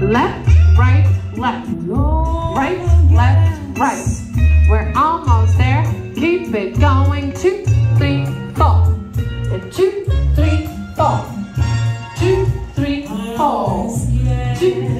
Left, right, left. Right, left, right. We're almost there. Keep it going. Two, three, four. And two, three, four. Two, three, four. Two,